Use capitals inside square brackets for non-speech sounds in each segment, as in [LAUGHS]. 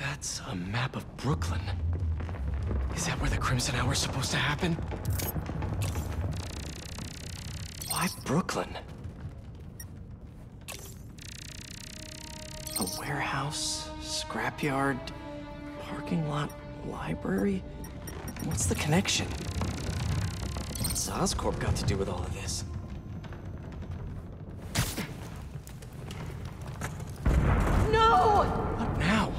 That's a map of Brooklyn. Is that where the Crimson Hour's supposed to happen? Why Brooklyn? A warehouse, scrapyard, parking lot, library? What's the connection? What's Oscorp got to do with all of this? No! What now?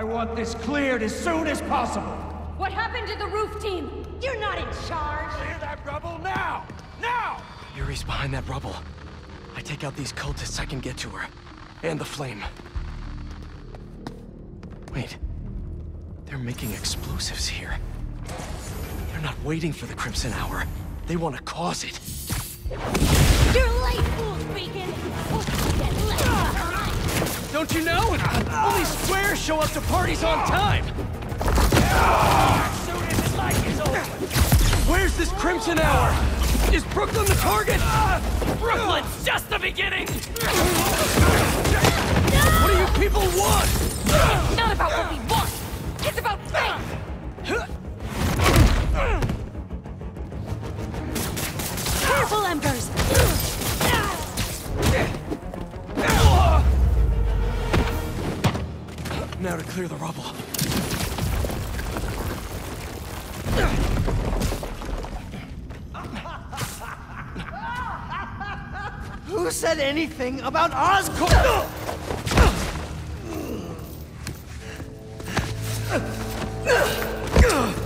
I want this cleared as soon as possible. What happened to the roof team? You're not in charge. Clear that rubble now! Now! Yuri's behind that rubble. I take out these cultists, I can get to her. And the flame. Wait. They're making explosives here. They're not waiting for the Crimson Hour. They want to cause it. You're late, fools, Beacon! Oh, Hope Don't you know? Only squares show up to parties on time! Where's this Crimson Hour? Is Brooklyn the target? Brooklyn's just the beginning! What do you people want? It's not about what we want! It's about faith! Careful, Embers! Now to clear the rubble. [LAUGHS] Who said anything about Oscorp?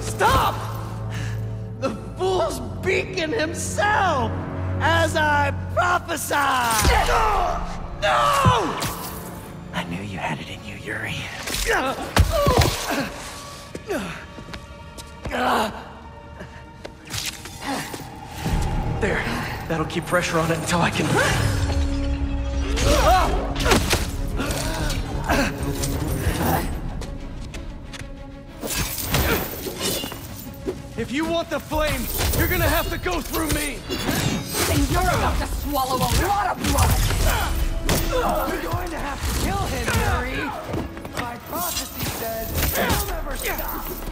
Stop! The fool's beacon himself, as I prophesied! That'll keep pressure on it until I can... If you want the flame, you're gonna have to go through me! And you're about to swallow a lot of blood! You're going to have to kill him, Yuri! My prophecy said he'll never stop!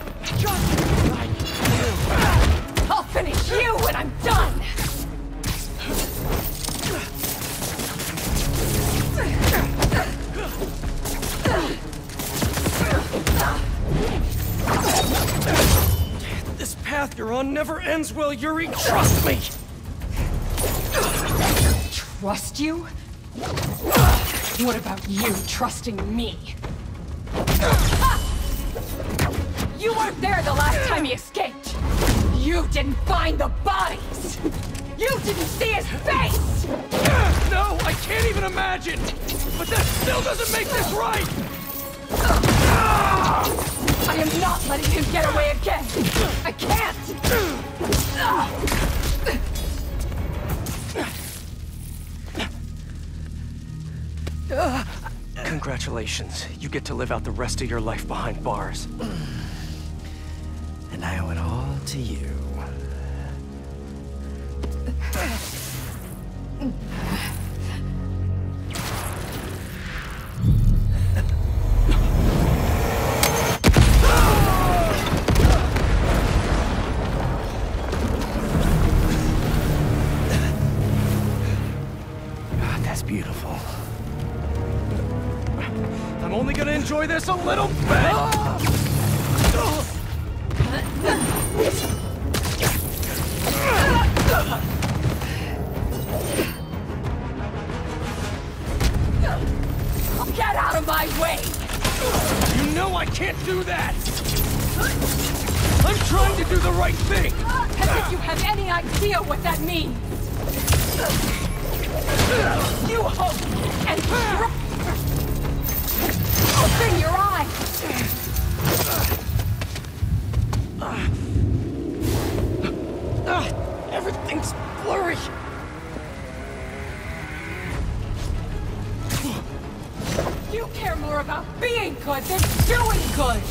Path on never ends well, Yuri. Trust me! Trust you? What about you trusting me? You weren't there the last time he escaped! You didn't find the bodies! You didn't see his face! No, I can't even imagine! But that still doesn't make this right! I am not letting him get away again! I can't! Congratulations. You get to live out the rest of your life behind bars. And I owe it all to you. I'm only gonna enjoy this a little bit! Get out of my way! You know I can't do that! I'm trying to do the right thing! As if you have any idea what that means! You hope and. Open your eyes! Everything's blurry! You care more about being good than doing good!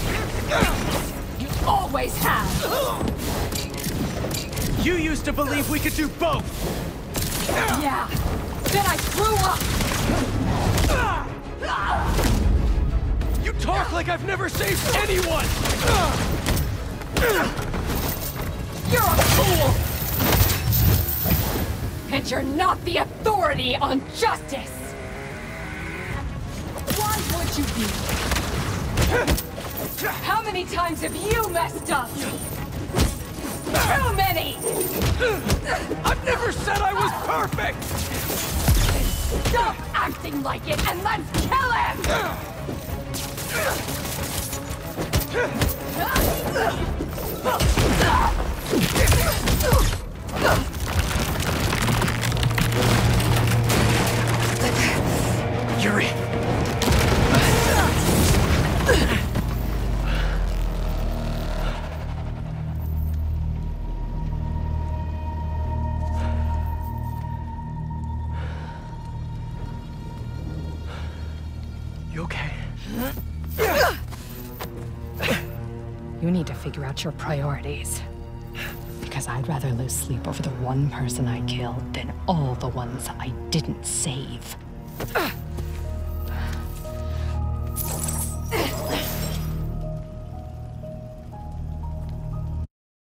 You always have! You used to believe we could do both! Yeah! Then I grew up! Like I've never saved anyone! You're a fool! And you're not the authority on justice! Why would you be? How many times have you messed up? Too many! I've never said I was perfect! Stop acting like it and let's kill him! You okay? You need to figure out your priorities. Because I'd rather lose sleep over the one person I killed than all the ones I didn't save.